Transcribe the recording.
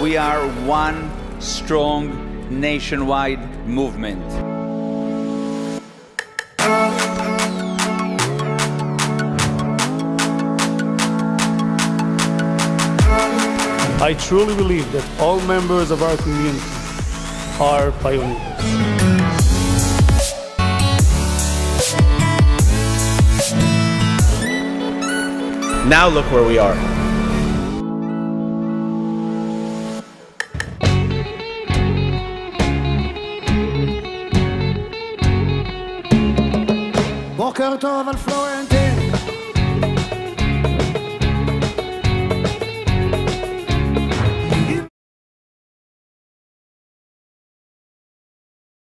we are one strong nationwide movement. I truly believe that all members of our community are pioneers. Now look where we are. בוקר טוב על פלורנטין